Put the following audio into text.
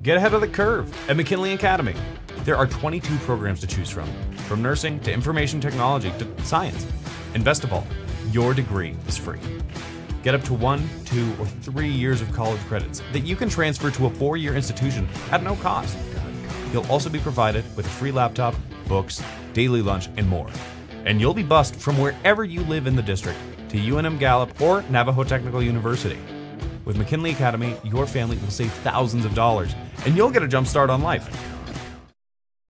Get ahead of the curve at McKinley Academy. There are 22 programs to choose from, from nursing to information technology to science. And best of all, your degree is free. Get up to one, two, or three years of college credits that you can transfer to a four year institution at no cost. You'll also be provided with a free laptop, books, daily lunch, and more. And you'll be bused from wherever you live in the district to UNM Gallup or Navajo Technical University. With McKinley Academy, your family will save thousands of dollars and you'll get a jump start on life.